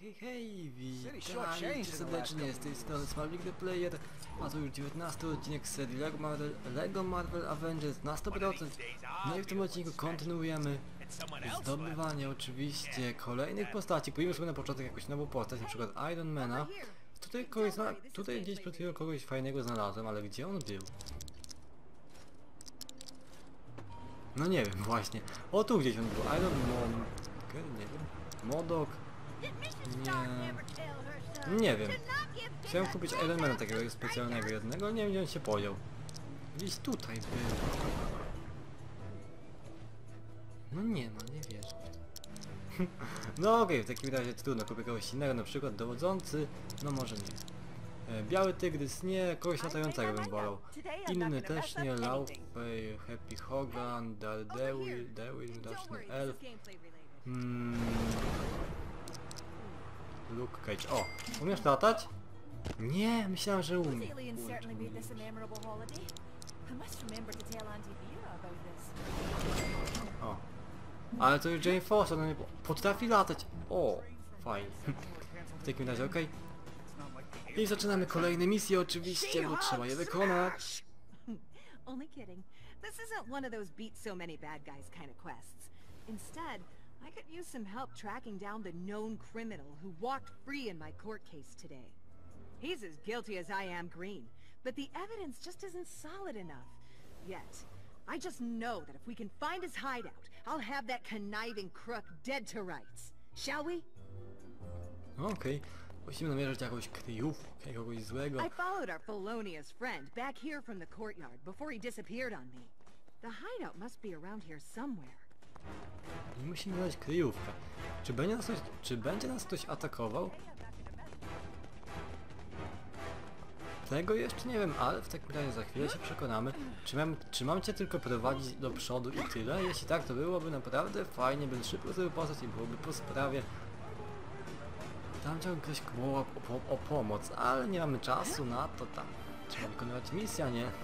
hej, hej, witajcie serdecznie z tej strony Smalik the Player, a to już 19 odcinek serii Lego Marvel, Lego Marvel Avengers na 100%. No i w tym odcinku kontynuujemy zdobywanie oczywiście kolejnych postaci. Pojmiemy sobie na początek jakąś nową postać, na przykład Ironmana. Tutaj, kogoś. Tutaj gdzieś przed chwilą kogoś fajnego znalazłem, ale gdzie on był? No nie wiem właśnie. O tu gdzieś on był. Iron Man. Nie wiem. Modok. Nie. Nie wiem. Chciałem kupić Ironmana takiego specjalnego jednego, nie wiem gdzie on się podział. Gdzieś tutaj był. No nie ma, nie wierzę. No okej, w takim razie trudno, kupię kogoś innego, na przykład dowodzący, no może nie. E, Biały tygrys nie, kogoś latającego bym wolał. Inny też nie, Laufey, Happy Hogan, Daredevil, Devil, Daszny Elf, mm, Luke Cage. O, umiesz latać? Nie, myślałem, że umie. O. Ale to już Jane Foster, no nie po- potrafi latać. O, fajnie. W takim razie, okej. I zaczynamy kolejne misje oczywiście, bo trzeba je wykonać. Only kidding. This isn't one of those beat so many bad guys kind of quests. Instead, I could use some help tracking down the known criminal who walked free in my court case today. He's as guilty as I am green, but the evidence just isn't solid enough. Yet. I just know that if we can find his hideout, I'll have that conniving crook dead to rights. Shall we? Okej. Musimy namierzyć jakąś kryjówkę, kogoś złego. I followed our felonious friend back here from the courtyard before he disappeared on me. The hideout must be around here somewhere. I musimy znaleźć kryjówkę. Czy będzie nas ktoś, czy będzie nas ktoś atakował? Tego jeszcze nie wiem, ale w takim razie za chwilę się przekonamy. Czy mam, czy mam cię tylko prowadzić do przodu i tyle? Jeśli tak, to byłoby naprawdę fajnie, bym szybko sobie postać i byłoby po sprawie. Tam chciałbym ktoś wołał o, o, pomoc, ale nie mamy czasu na to tam. Trzeba wykonywać misję, nie?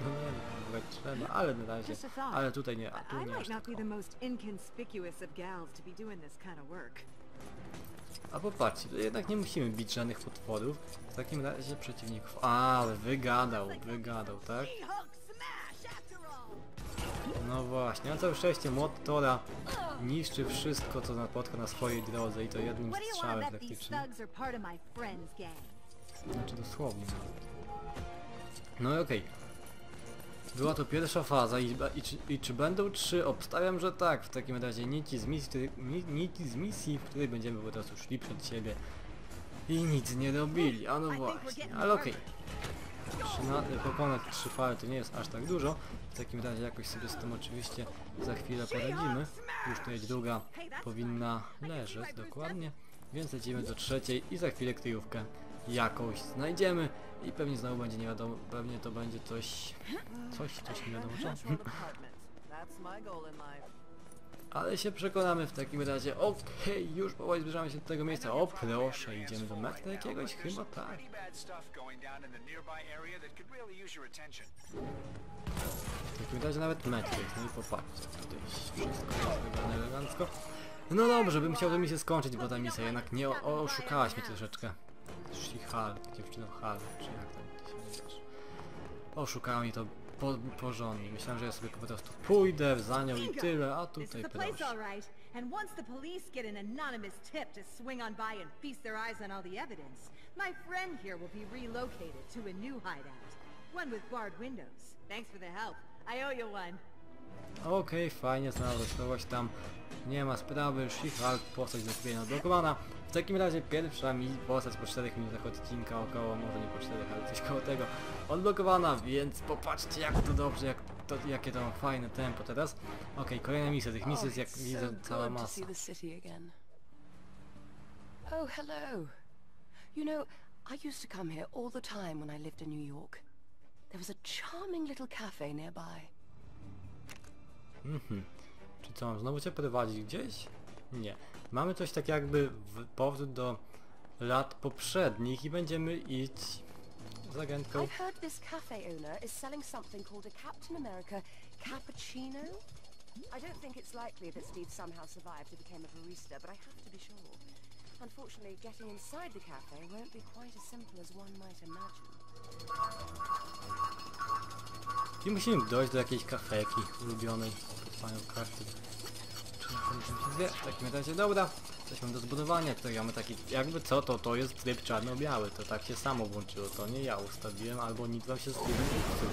No nie wiem, ogóle trzeba, ale na razie. Ale tutaj nie, a tu nie aż tak. A popatrzcie, to jednak nie musimy bić żadnych potworów. W takim razie przeciwników. A, wygadał, wygadał, tak? No właśnie, a całe szczęście młot Tora niszczy wszystko, co napotka na swojej drodze i to jednym strzałem praktycznie. Znaczy dosłownie nawet. No i okej. Była to pierwsza faza i, i, czy, i czy będą trzy? Obstawiam, że tak. W takim razie nici z misji, w której- ni, nici z misji, w której będziemy po prostu szli przed siebie i nic nie robili. A no właśnie, ale okej. Trzyna- Pokonać trzy fale to nie jest aż tak dużo. W takim razie jakoś sobie z tym oczywiście za chwilę poradzimy. Już tutaj druga powinna leżeć dokładnie. Więc lecimy do trzeciej i za chwilę kryjówkę jakąś znajdziemy i pewnie znowu będzie nie wiadomo, pewnie to będzie coś, coś, coś nie wiadomo co. Ale się przekonamy w takim razie. Okej, już powoli zbliżamy się do tego miejsca. O proszę, idziemy do meta jakiegoś? Chyba tak. W takim razie nawet jest, no i popatrzcie, tutaj wszystko jest wygląda elegancko. No dobrze, bym chciał tę misję skończyć, bo ta misja jednak nie oszukałaś mnie troszeczkę. She-Hal, dziewczyną Hal, czy jak tam się nazywasz. Oszukała mnie to po, porządnie. Myślałem, że ja sobie po prostu pójdę za nią i tyle, a tutaj is the place proszę. all right. And once the police get an anonymous tip to swing on by and feast their eyes on all the evidence, my friend here will be relocated to a new hideout. One with barred windows. Thanks for the help. I owe you one. Okej, fajnie, znalazłeś kogoś tam. Nie ma sprawy, She-Hulk, postać do kupienia odblokowana. W takim razie pierwsza mi postać po 4 minutach odcinka około, może nie po 4, ale coś koło tego, odblokowana, więc popatrzcie jak to dobrze, jak to, jakie to fajne tempo teraz. Okej, kolejna misja, tych misji jest jak widzę so cała masa. Oh, hello. You know, I used to come here all the time when I lived in New York. There was a charming little cafe nearby. Mhm. Czy co, mam znowu cię prowadzić gdzieś? Nie. Mamy coś tak jakby powrót do lat poprzednich i będziemy iść z agentką. I've heard this cafe owner is selling something called a Captain America cappuccino. I don't think it's likely that Steve somehow survived and became a barista, but I have to be sure. Unfortunately, getting inside the cafe won't be quite as simple as one might imagine. I musimy dojść do jakiejś kafeki ulubionej pod panią karty. Zwie? W takim razie dobra. Coś mam do zbudowania, tutaj mamy taki, jakby co, to to jest tryb czarno-biały, to tak się samo włączyło, to nie ja ustawiłem, albo nic wam się z tym popsuł.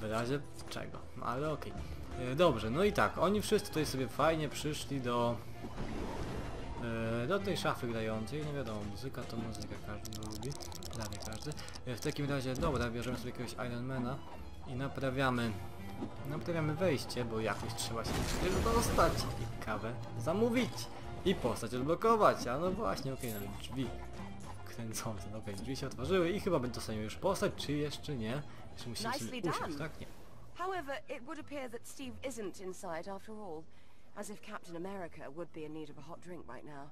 W razie czego, no ale okej. E, Dobrze, no i tak, oni wszyscy tutaj sobie fajnie przyszli do... e, Do tej szafy grającej, no wiadomo, muzyka to muzyka, każdy lubi, prawie każdy. E, W takim razie, dobra, bierzemy sobie jakiegoś Ironmana i naprawiamy Naprawiamy wejście, bo jakoś trzeba się tutaj dostać i kawę zamówić i postać odblokować, a no właśnie, okej, nawet drzwi kręcące, no okej, drzwi się otworzyły i chyba dostaniemy już postać, czy jeszcze nie? Jeszcze musimy usiąść, tak? Nie. However, it would appear that Steve isn't inside after all, as if Captain America would be in need of a hot drink right now.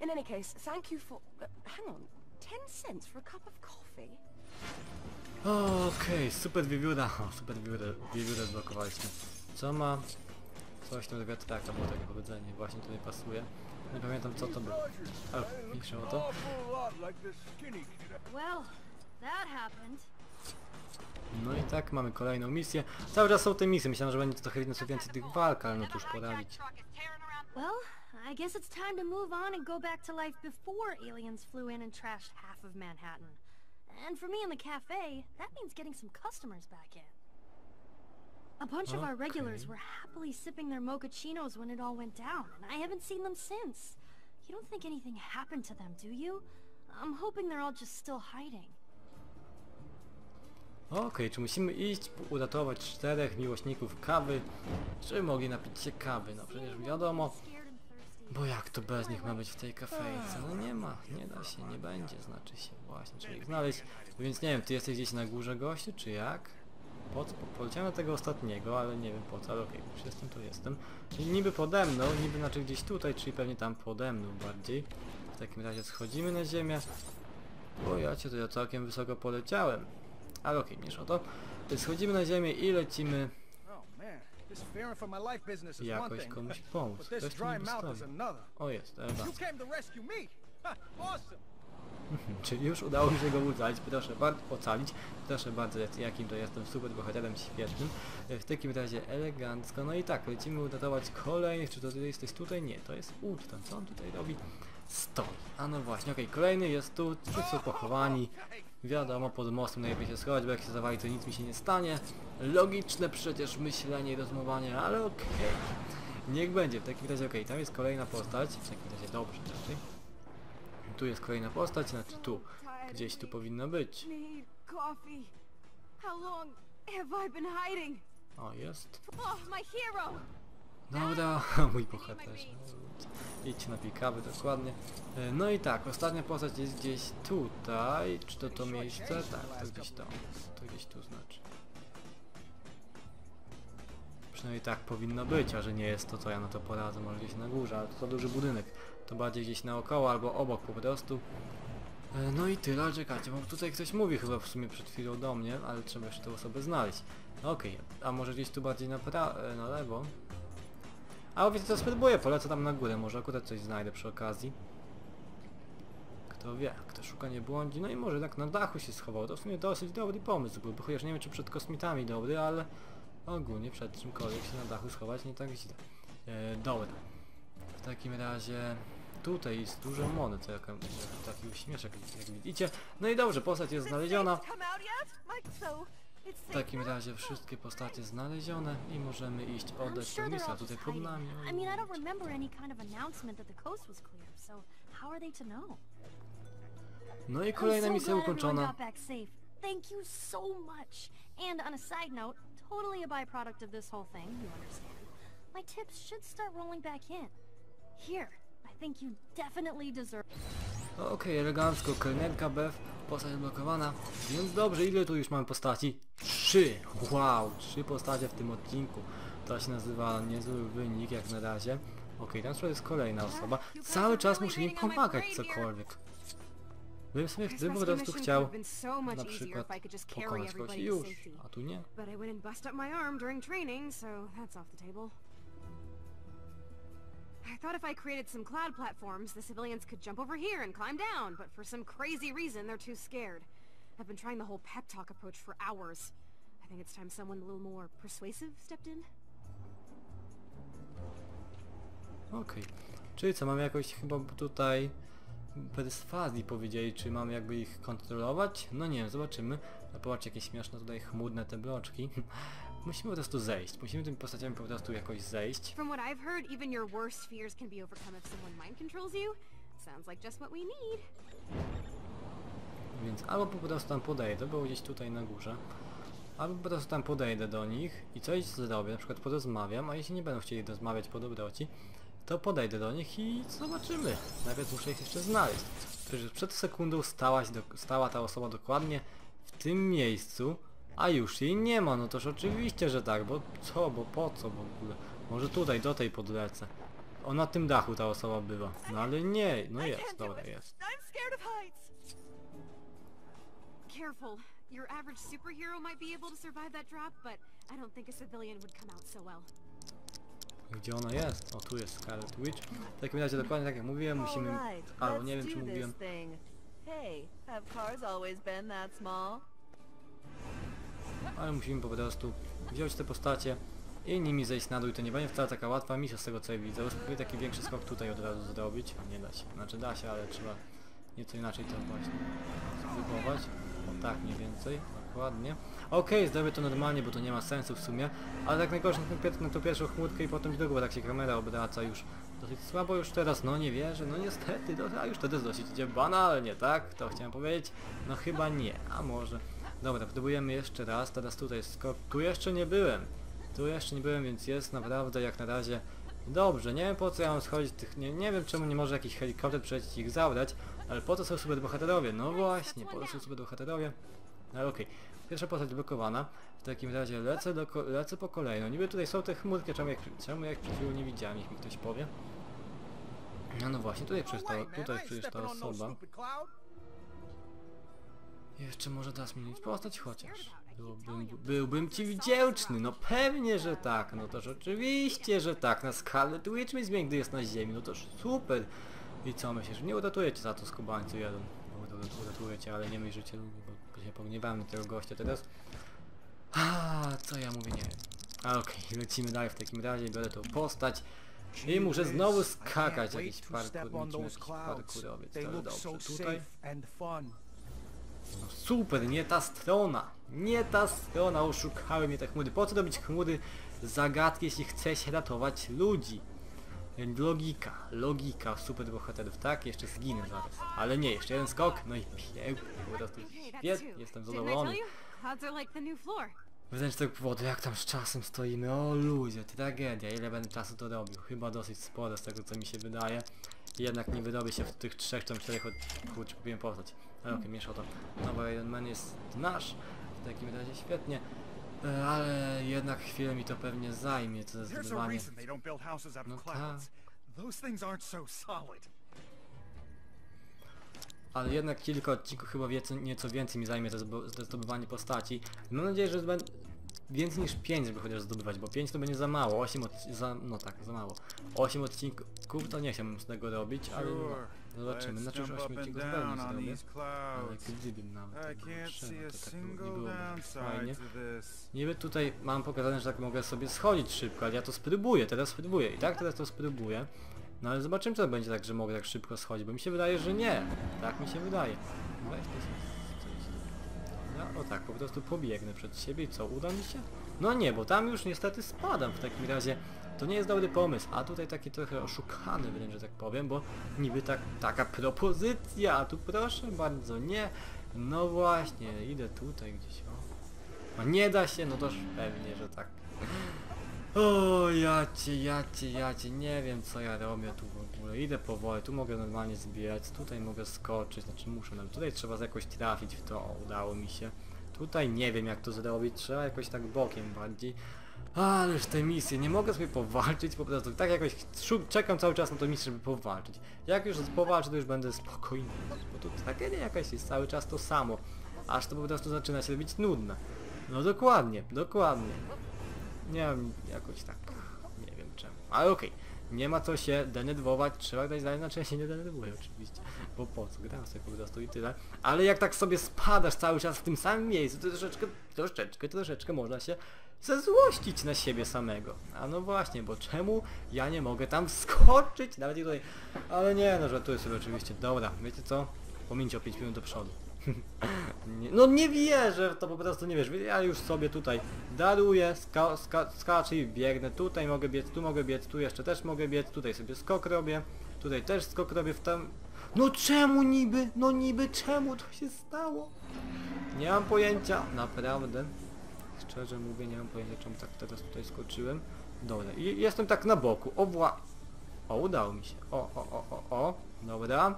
In any case, thank you for... Uh, hang on. Ten cents for a cup of coffee? Okej, super wiewióra, o, super wiewiórę, wiewiórę zblokowaliśmy. Co ma? Coś tam do wiatraka, było takie powiedzenie, właśnie tutaj pasuje. Nie pamiętam co to było. Ale piszę o to. No i tak, mamy kolejną misję. Cały czas są te misje, myślałem, że będzie trochę nieco więcej tych walk, ale no cóż poradzić. Well, I guess it's time to move on and go back to life before aliens flew in and trashed half of Manhattan. And for me in the cafe, that means getting some customers back in. A bunch of our regulars were happily sipping their mochachinos when it all went down, and I haven't seen them since. You don't think anything happened to them, do you? I'm hoping they're all just still hiding. Okej, czy musimy iść, uratować czterech miłośników kawy, czy mogli napić się kawy? No przecież wiadomo, Scared and thirsty. Bo jak to bez nich ma być w tej kafejce? No nie ma, nie da się, nie będzie, znaczy się właśnie, trzeba ich znaleźć. Więc nie wiem, ty jesteś gdzieś na górze gościu, czy jak? Po co? Po- Poleciałem tego ostatniego, ale nie wiem po co, ale okej, już jestem, to jestem. Czyli niby pode mną, niby znaczy gdzieś tutaj, czyli pewnie tam pode mną bardziej. W takim razie schodzimy na ziemię. O ja cię to ja całkiem wysoko poleciałem. Ale okej, mniejsza o to. Schodzimy na ziemię i lecimy this fearing for my life business is one jakoś thing. komuś pomóc. But this dry niby mouth stoi. is another. O jest, Ewa. You came to rescue me. Ha, awesome. Czyli już udało mi się go ocalić, proszę bardzo, ocalić. Proszę bardzo, jak- jakim to jestem super bohaterem świetnym. W takim razie elegancko. No i tak, lecimy uratować kolejnych. Czy to ty jesteś tutaj? Nie, to jest Woodton. Co on tutaj robi? Stoi. A no właśnie, okej, kolejny jest tu, wszyscy pochowani. Wiadomo, pod mostem najlepiej się schować, bo jak się zawali, to nic mi się nie stanie. Logiczne przecież myślenie i rozumowanie, ale okej. Niech będzie, w takim razie okej, tam jest kolejna postać, w takim razie dobrze raczej. Tu jest kolejna postać, znaczy tu. Gdzieś tu powinno być. O, jest. Oh, my hero! Dobra, mój bohaterze. Idź na pikawy, dokładnie. E, No i tak, ostatnia postać jest gdzieś tutaj. Czy to to miejsce? Tak, to gdzieś to. To gdzieś tu znaczy. Przynajmniej tak powinno być, a że nie jest to, co ja na to poradzę, może gdzieś na górze, ale to za duży budynek. To bardziej gdzieś naokoło albo obok po prostu. E, No i tyle, czekajcie, bo tutaj ktoś mówi chyba w sumie przed chwilą do mnie, ale trzeba jeszcze tę osobę znaleźć. Okej, a może gdzieś tu bardziej na, pra e, na lewo? A wiecie co, spróbuję, polecę tam na górę, może akurat coś znajdę przy okazji. Kto wie, kto szuka nie błądzi, no i może tak na dachu się schował, to w sumie dosyć dobry pomysł był, bo chociaż nie wiem czy przed kosmitami dobry, ale ogólnie przed czymkolwiek się na dachu schować nie tak źle. E, dobra, w takim razie tutaj jest dużo monet, jaka- taki uśmieszek jak widzicie. No i dobrze, postać jest znaleziona. W takim razie wszystkie postacie znalezione i możemy iść oddać sure tę they're misję, a all tutaj pod nami. I mean, I don't remember any kind of announcement that the coast was clear, so how are they to know? No i kolejna misja ukończona. Thank you so much. And on a side note, totally a byproduct of this whole thing, you understand. My tips should start rolling back in. Here, I think you definitely deserve. Okej, elegancko, kelnerka Bev, postać odblokowana, więc dobrze, ile tu już mamy postaci? Trzy! Wow, trzy postacie w tym odcinku. To się nazywa niezły wynik jak na razie. Okej, tam jest kolejna osoba. Cały czas muszę im pomagać cokolwiek. Bym sobie This gdyby po prostu chciał na przykład pokonać kogoś już, a tu nie. I thought if I created some cloud platforms, the civilians could jump over here and climb down, but for some crazy reason, they're too scared. I've been trying the whole pep talk approach for hours. I think it's time someone a little more persuasive stepped in. Okej. Czyli co, mamy jakoś chyba tutaj perswazji powiedzieli, czy mamy jakby ich kontrolować? No nie wiem, zobaczymy. A popatrzcie, jakie śmieszne tutaj chmurne te bloczki. Musimy po prostu zejść. Musimy tymi postaciami po prostu jakoś zejść. From what I've heard, even your worst fears can be overcome if someone mind controls you. Sounds like just what we need. Więc albo po prostu tam podejdę, było gdzieś tutaj na górze. Albo po prostu tam podejdę do nich i coś zrobię, na przykład porozmawiam, a jeśli nie będą chcieli rozmawiać po dobroci, to podejdę do nich i zobaczymy. Najpierw muszę ich jeszcze znaleźć. Przecież przed sekundą stałaś do, stała ta osoba dokładnie w tym miejscu, a już jej nie ma, no toż oczywiście, że tak, bo co, bo po co w ogóle? Może tutaj, do tej podlecę. O, na tym dachu ta osoba była. No ale nie, no jest, dobra, jest. Careful. Your average superhero might be able to survive that drop, but I don't think a civilian would come out so well. Gdzie ona jest? O, tu jest Scarlet Witch. W takim razie dokładnie tak jak mówiłem, musimy... Albo nie wiem czy mówiłem. Hey, have cars always been that small? Ale musimy po prostu wziąć te postacie i nimi zejść na dół i to nie będzie wcale taka łatwa misja z tego co widzę. Już spróbuję taki większy skok tutaj od razu zrobić. Nie da się. Znaczy da się, ale trzeba nieco inaczej to właśnie spróbować. O tak mniej więcej, dokładnie. Okej, zrobię to normalnie, bo to nie ma sensu w sumie. Ale tak najgorsze na, tą pierwszą chmurkę i potem drugą, bo tak się kamera obraca już dosyć słabo już teraz, no nie wierzę, no niestety, no, a już jest dosyć idzie banalnie, tak? To chciałem powiedzieć. No chyba nie, a może. Dobra, próbujemy jeszcze raz, teraz tutaj skok. Tu jeszcze nie byłem. Tu jeszcze nie byłem, więc jest naprawdę jak na razie dobrze. Nie wiem po co ja mam schodzić tych. Nie, nie wiem czemu nie może jakiś helikopter przejść ich zabrać, ale po to są super bohaterowie. No właśnie, po to są super bohaterowie. Ale okej. Pierwsza postać blokowana. W takim razie lecę, do, lecę po kolei. No niby tutaj są te chmurki, czemu jak, czemu jak przed chwilą nie widziałem, niech mi ktoś powie. No no właśnie, tutaj przecież ta, tutaj przecież ta osoba. Jeszcze może da zmienić postać chociaż. Byłbym, byłbym ci wdzięczny, no pewnie, że tak, no toż oczywiście, że tak, na Scarlet Witch mi zmieni, gdy jest na ziemi, no toż super. I co myślisz, nie uratuję cię za to skubańcu jeden. Ur- uratuję cię, ale nie myśl, że cię lubię, bo się pogniewałem na tego gościa teraz. A co ja mówię, nie wiem. Okej, lecimy dalej w takim razie, biorę tą postać. I muszę znowu skakać, jakiś parkour, jakiś parkurowiec, They ale dobrze. Tutaj. No super, nie ta strona. Nie ta strona, oszukały mnie te chmury. Po co robić chmury zagadki, jeśli chce się ratować ludzi? Logika, logika super bohaterów. Tak, jeszcze zginę zaraz. Ale nie, jeszcze jeden skok, no i pięknie, po prostu świetnie, jestem zadowolony. Wręcz tak powodu, jak tam z czasem stoimy, o ludzie, tragedia, ile będę czasu to robił? Chyba dosyć sporo z tego co mi się wydaje. Jednak nie wyrobię się w tych trzech czy czterech choć kupiłem postać. Okej, mieszał to. Nowy Iron Man jest nasz, w takim razie świetnie. E, Ale jednak chwilę mi to pewnie zajmie, houses out No tak. solid. Ale jednak kilka odcinków chyba wiece, nieco więcej mi zajmie to zdobywanie postaci. Mam nadzieję, że będę więcej niż 5, żeby chociaż zdobywać, bo 5 to będzie za mało, 8 odci- za, no tak, za mało. 8 odcinków to nie chciałbym z tego robić, ale no. Zobaczymy, Let's znaczy już jump 8 up and odcinków down pewnie on zrobię. Ale gdybym nawet to tak nie byłoby fajnie. to this. Niby tutaj mam pokazane, że tak mogę sobie schodzić szybko, ale ja to spróbuję, teraz spróbuję. I tak teraz to spróbuję. No ale zobaczymy, czy to będzie tak, że mogę tak szybko schodzić, bo mi się wydaje, że nie. Tak mi się wydaje. Weź to o tak, po prostu pobiegnę przed siebie i co, uda mi się? No nie, bo tam już niestety spadam w takim razie. To nie jest dobry pomysł, a tutaj taki trochę oszukany wręcz, że tak powiem, bo niby tak, taka propozycja, a tu proszę bardzo, nie. No właśnie, idę tutaj gdzieś, o. No nie da się, no toż pewnie, że tak. O, ja cię, ja cię, ja cię, nie wiem co ja robię tu w ogóle. Idę powoli, tu mogę normalnie zbierać, tutaj mogę skoczyć, znaczy muszę, no tutaj trzeba jakoś trafić w to, o, udało mi się. Tutaj nie wiem jak to zrobić, trzeba jakoś tak bokiem bardziej. Ależ te misje, nie mogę sobie powalczyć po prostu, tak jakoś czekam cały czas na tą misję, żeby powalczyć. Jak już powalczę, to już będę spokojny, bo tu tragedia jakaś jest cały czas to samo. Aż to po prostu zaczyna się robić nudne. No dokładnie, dokładnie. Nie wiem, jakoś tak, nie wiem czemu. Ale okej, Nie ma co się denerwować, trzeba dać znać, znaczy ja się nie denerwuję oczywiście, bo po co, gram sobie po prostu i tyle. Ale jak tak sobie spadasz cały czas w tym samym miejscu, to troszeczkę, troszeczkę, troszeczkę można się zezłościć na siebie samego. A no właśnie, bo czemu ja nie mogę tam wskoczyć, nawet i tutaj, ale nie, no żartuję sobie oczywiście, dobra, wiecie co, pomińcie o 5 minut do przodu. No nie wierzę w to po prostu nie wiesz. Ja już sobie tutaj daruję, ska, ska, skaczę i biegnę. Tutaj mogę biec, tu mogę biec, tu jeszcze też mogę biec, tutaj sobie skok robię, tutaj też skok robię w tam. No czemu niby? No niby czemu to się stało? Nie mam pojęcia, naprawdę. Szczerze mówię, nie mam pojęcia czemu tak teraz tutaj skoczyłem. Dobra, i jestem tak na boku. O wła... O, udało mi się. O, o, o, o, o. Dobra.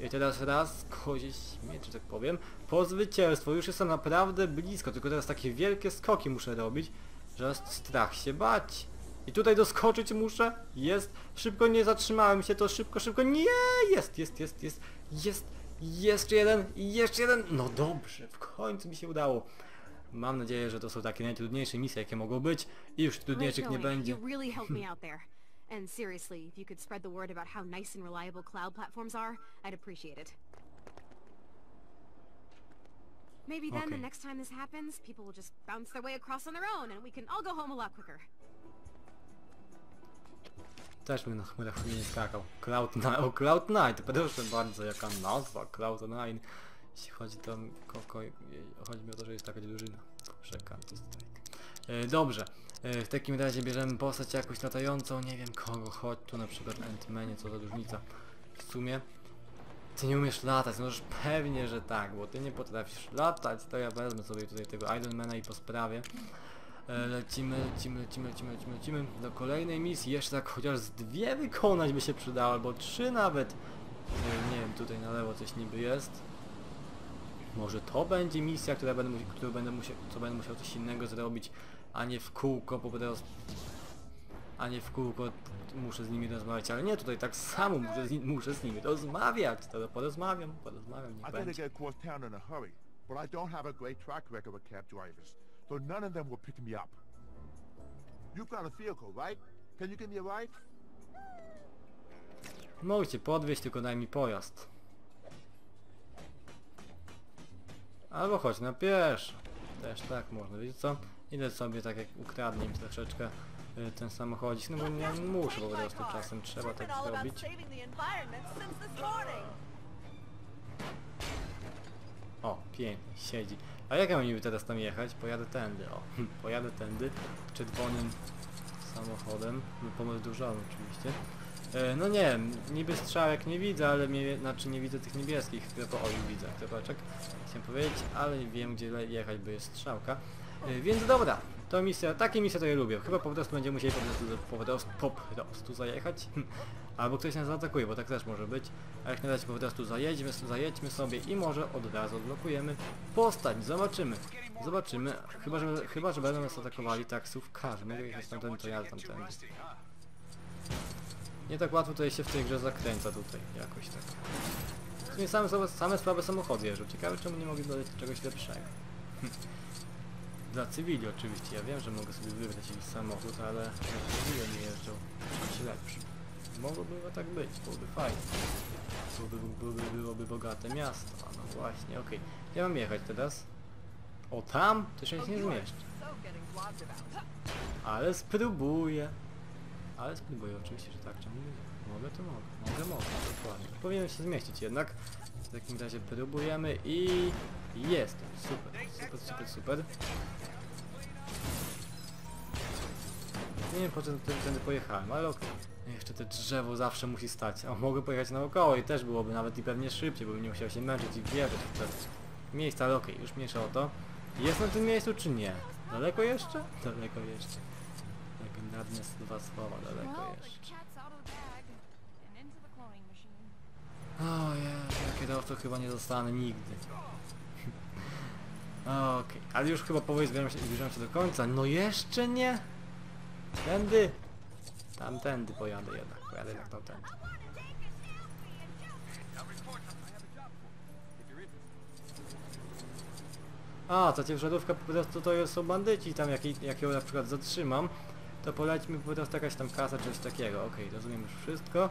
I teraz raz, kozie śmieć, że tak powiem, po zwycięstwo. Już jestem naprawdę blisko, tylko teraz takie wielkie skoki muszę robić, że strach się bać. I tutaj doskoczyć muszę. Jest. Szybko nie zatrzymałem się, to szybko, szybko. Nie! Jest, jest, jest, jest, jest. Jeszcze jeden, jeszcze jeden. No dobrze, w końcu mi się udało. Mam nadzieję, że to są takie najtrudniejsze misje, jakie mogą być i już trudniejszych nie będzie. You really helped me out there. And seriously, if you could spread the word about how nice and reliable cloud platforms are, I'd appreciate it. Maybe then Okay. the next time this happens, people will just bounce their way across on their own and we can all go home a lot quicker. Też bym na chmurach nie skakał. Cloud9, o Cloud9, proszę bardzo, jaka nazwa, Cloud9. Jeśli chodzi to koko, chodzi mi o to, że jest taka drużyna. Dobrze, Counter Strike. E, dobrze, w takim razie bierzemy postać jakąś latającą, nie wiem kogo, chodź tu na przykład Ant-Manie, co za różnica. W sumie, ty nie umiesz latać, no już pewnie, że tak, bo ty nie potrafisz latać, to ja wezmę sobie tutaj tego Ironmana i po sprawie. E, Lecimy, lecimy, lecimy, lecimy, lecimy, lecimy do kolejnej misji. Jeszcze tak chociaż z dwie wykonać by się przydało, albo trzy nawet. E, Nie wiem, tutaj na lewo coś niby jest. Może to będzie misja, która będę którą będę musiał, co będę musiał coś innego zrobić, a nie w kółko po prostu. A nie w kółko muszę z nimi rozmawiać, ale nie, tutaj tak samo muszę z, muszę z nimi rozmawiać. To porozmawiam, porozmawiam, I niech będzie. but I don't have a great track record with cab drivers, so none of them will pick me up. You've got a vehicle, right? Can you give me a ride? Mogę cię podwieźć, tylko daj mi pojazd. Albo chodź na pieszo. Też tak można, wiecie co? Idę sobie tak jak ukradnę im troszeczkę y, ten samochodzik, no bo nie muszę po prostu czasem trzeba tak zrobić. O, pięknie, siedzi. A jak ja mam niby teraz tam jechać? Pojadę tędy, o. Pojadę tędy, czerwonym samochodem, no pomysł oczywiście. E, no nie niby strzałek nie widzę, ale mnie, znaczy nie widzę tych niebieskich, które po oju widzę, kroczek, chciałem powiedzieć, ale wiem gdzie jechać, bo jest strzałka. E, więc dobra, to misja, takie misje to ja lubię, chyba po prostu będziemy musieli po prostu, po prostu, zajechać, albo ktoś nas zaatakuje, bo tak też może być, a jak na razie po prostu zajedźmy, zajedźmy sobie i może od razu odblokujemy postać, zobaczymy, zobaczymy, chyba że, chyba, że będą nas atakowali taksówkarze, mogę jechać tamten, to ja tamten. Nie tak łatwo tutaj się w tej grze zakręca tutaj, jakoś tak. W same, same, same słabe samochody jeżdżą. Ciekawe czemu nie mogli dodać czegoś lepszego. Dla cywili oczywiście, ja wiem, że mogę sobie wybrać jakiś samochód, ale jak cywile nie jeżdżą, czymś lepszym. Mogłoby tak być, byłoby fajnie. Byłoby, byłoby, byłoby bogate miasto, a no właśnie, okej. Gdzie mam jechać teraz? O tam? To się nie zmieszczę. Ale spróbuję. Ale spróbuję, oczywiście, że tak, czemu nie? Mogę, to mogę. Mogę, mogę, dokładnie. Powinienem się zmieścić jednak. W takim razie próbujemy i... Jest! Super, super, super, super. Nie wiem po co tędy, tędy pojechałem, ale okej. Jeszcze te drzewo zawsze musi stać. A mogę pojechać naokoło i też byłoby nawet i pewnie szybciej, bo bym nie musiał się męczyć i wjeżdżać w te miejsca, ale okej, już mniejsza o to. Jest na tym miejscu czy nie? Daleko jeszcze? Daleko jeszcze. Legendarne dwa słowa, daleko jeszcze. O Jezu, ja kierowcą chyba nie zostanę nigdy. Okej, ale już chyba powoli zbliżam się, zbliżam się do końca. No jeszcze nie! Tędy! Tamtędy pojadę jednak, pojadę jednak tamtędy. A, ta ciężarówka po prostu to są bandyci tam, jak, jak ją na przykład zatrzymam, to polećmy po prostu jakaś tam kasa, czy coś takiego. Okej, rozumiem już wszystko,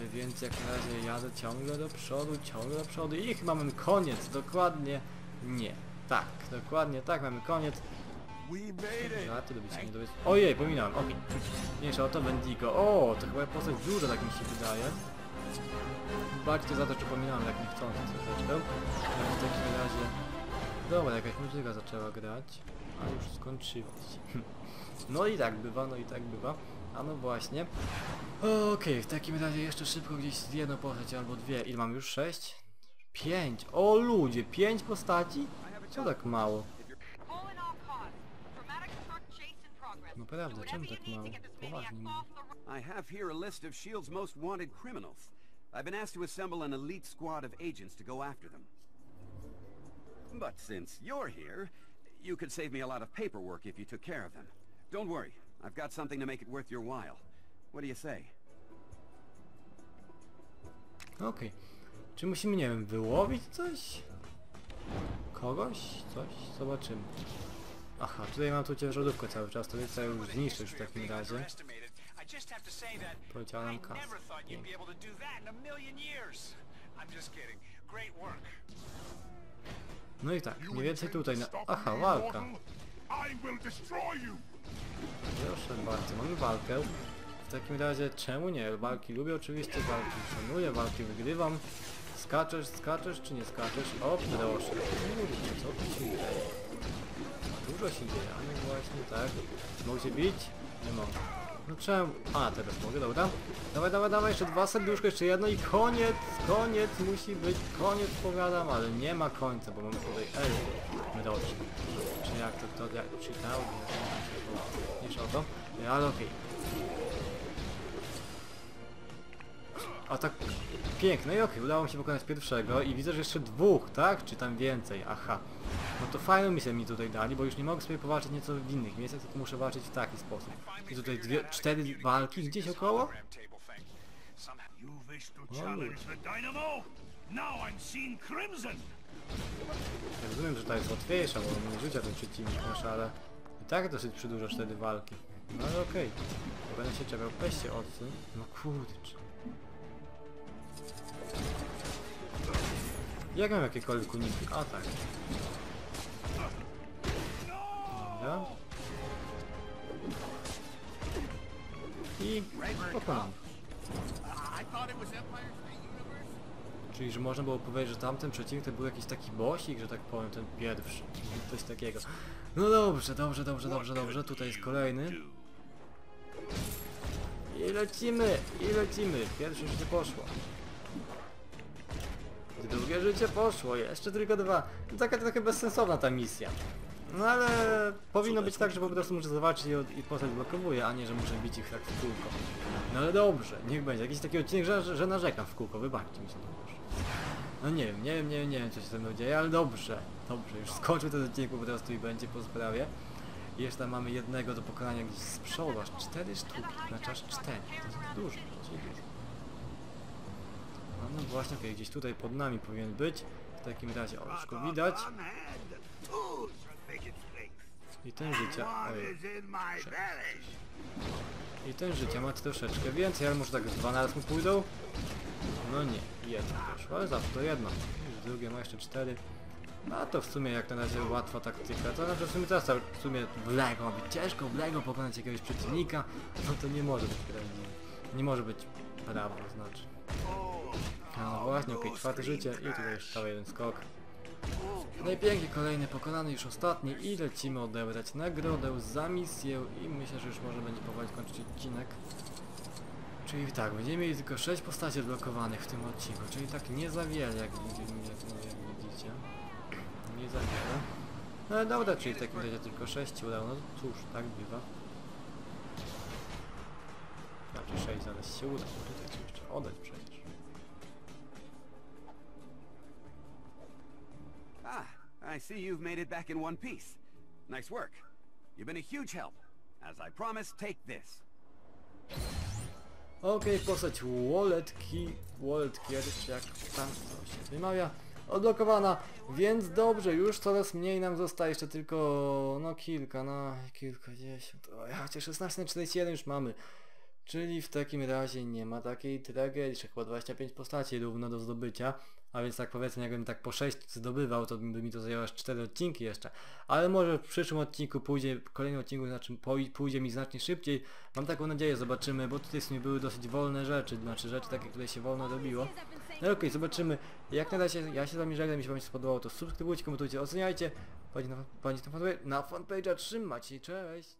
y, więc jak na razie jadę ciągle do przodu, ciągle do przodu i chyba mamy koniec, dokładnie nie. Tak, dokładnie tak, mamy koniec. Żarty dobić się nie dobić. Ojej, pominąłem, okej. Mniejsza o to, Wendigo. O, to chyba postać duża, tak mi się wydaje. Baczcie za to, czy pominąłem tak niechcący troszeczkę. Ale w takim razie... Dobra, jakaś muzyka zaczęła grać, a już skończyła się. No i tak bywa, no i tak bywa. A no właśnie. Okej, w takim razie jeszcze szybko gdzieś jedną postać albo dwie. Ile mam już? Sześć? Pięć! O ludzie, pięć postaci? Co tak mało? Naprawdę, czemu tak mało? Poważnie. I have here a list of S.H.I.E.L.D.'s most wanted criminals. I've been asked to assemble an elite squad of agents to go after them. But since you're here, you could save me a lot of paperwork if you took care of them. Don't worry, I've got something to make it worth your while. What do you say? Okej. Czy musimy, nie wiem, wyłowić coś? Kogoś? Coś? Zobaczymy. Aha, tutaj mam tu ciężarówkę cały czas, to więc ja już zniszczyć w takim razie. Poleciała nam kasa. No i tak, mniej więcej tutaj na... Aha, walka. Proszę bardzo, mamy walkę. W takim razie czemu nie? Walki lubię oczywiście, walki szanuję, walki wygrywam. Skaczesz, skaczesz czy nie skaczesz? O, proszę. Kurczę, co tu się dzieje? Dużo się dzieje, a no właśnie tak. Mogę się bić? Nie mogę. No czemu? A, teraz mogę, dobra. Dawaj, dawaj, dawaj, jeszcze dwa serduszka, jeszcze jedno i koniec, koniec musi być, koniec powiadam, ale nie ma końca, bo mamy tutaj elfy mroczne. Czy jak to kto jak czytał, nie wiem, o to, ale okej. A tak piękne i okej, udało mi się pokonać pierwszego i widzę, że jeszcze dwóch, tak? Czy tam więcej, aha. No to fajną misję mi tutaj dali, bo już nie mogę sobie powalczyć nieco w innych miejscach, tylko muszę walczyć w taki sposób. I tutaj dwie, cztery walki gdzieś około? Ja rozumiem, że ta jest łatwiejsza, bo mniej życia ten przeciwnik masz, ale i tak dosyć przydłuża cztery walki. No ale okej. Okay. Będę się czekał. Weź się odsuń. No kurczę. Jak mam jakiekolwiek uniki? A tak. Dobra. I pokonam. Czyli, że można było powiedzieć, że tamten przeciwnik to był jakiś taki bosik, że tak powiem, ten pierwszy. Coś takiego. No dobrze, dobrze, dobrze, dobrze, dobrze. Tutaj jest kolejny. I lecimy, i lecimy. Pierwsze życie poszło. Drugie życie poszło, jeszcze tylko dwa. No Taka trochę bezsensowna ta misja. No ale powinno być tak, że po prostu muszę zobaczyć i, i postać blokowuje, a nie, że muszę bić ich tak w kółko. No ale dobrze, niech będzie. Jakiś taki odcinek, że, że, że narzekam w kółko, wybaczcie mi się to proszę. No nie wiem, nie wiem, nie wiem, nie wiem co się ze mną dzieje, ale dobrze, dobrze, już skończył ten odcinek po prostu i będzie po sprawie. I jeszcze tam mamy jednego do pokonania gdzieś z przodu, aż cztery sztuki, znaczy aż cztery, to jest dużo, dużo. No, no właśnie, okej, gdzieś tutaj pod nami powinien być, w takim razie, o, widać. I ten życia, i ten życia ma troszeczkę więcej, ale może tak dwa na raz mu pójdą? No nie, jedno poszło, ale zawsze to jedno. Już drugie ma jeszcze cztery. A to w sumie jak na razie łatwa taktyka, to znaczy w sumie teraz w sumie w Lego ma być ciężko w Lego pokonać jakiegoś przeciwnika, no to nie może być prawdziwe. Nie może być prawo, znaczy. No właśnie, okej, czwarte życie i tutaj jeszcze cały jeden skok. No kolejny pokonany, już ostatni i lecimy odebrać nagrodę za misję i myślę, że już może będzie powoli kończyć odcinek. Czyli tak, będziemy mieli tylko 6 postaci odblokowanych w tym odcinku, czyli tak nie za wiele, jak, widzicie- jak widzicie. Nie za wiele. No ale dobra, czyli w takim razie tylko 6 się udało, no cóż, tak bywa. Znaczy 6 zaraz się uda, tutaj trzeba jeszcze oddać przecież. I see you've made it back in one piece. Nice work. You've been a huge help. As I promised, take this. Okej, postać Wallet Key, Wallet jak tam to się wymawia. odblokowana, więc dobrze, już coraz mniej nam zostaje, jeszcze tylko, no kilka, no kilkadziesiąt, o ja, chociaż 16 na 41 już mamy. Czyli w takim razie nie ma takiej tragedii, chyba 25 postaci równo do zdobycia. A więc tak powiedzmy, jakbym tak po 6 zdobywał, to by mi to zajęło aż 4 odcinki jeszcze. Ale może w przyszłym odcinku pójdzie, w kolejnym odcinku znaczy pójdzie mi znacznie szybciej. Mam taką nadzieję, zobaczymy, bo tutaj w sumie były dosyć wolne rzeczy, znaczy rzeczy takie, które się wolno robiło. No okej, zobaczymy. Jak na razie ja się z wami żegnam, jeśli wam się spodobało, to subskrybujcie, komentujcie, oceniajcie. Panie na, na fanpage'a, trzymać się, cześć!